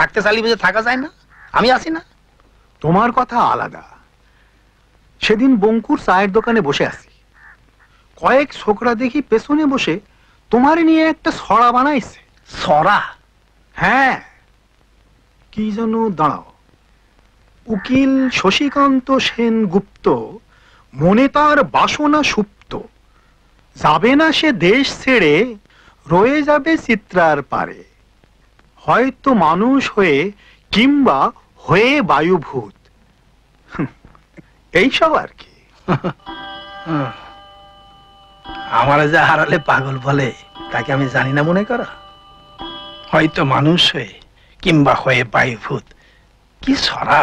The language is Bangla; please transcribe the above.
থাকতে চালি বুঝে থাকা যায় না? আমি আসি না। তোমার কথা আলাদা। সেদিন বঙ্কুর চায়ের দোকানে বসে আছি। কয়েক ছোকরা দেখি পেছনে বসে তোমার নিয়ে একটা ছড়া বানাইছে। সরা হ্যাঁ। কি যেন দাঁড়াও। উকিল শশীকান্ত সেন গুপ্ত মনে তার বাসনা সুপ্ত। যাবে না সে দেশ ছেড়ে রয়ে যাবে চিত্রার পারে। হয়তো মানুষ হয়ে কিংবা হয়ে বায়ুভূত। এইসব আর কি? আমার যা হারালে পাগল বলে, তাকে আমি জানি না মনে করা। হয়তো মানুষ হয়ে কিংবা হয়ে বায়ুভূত। কি সরা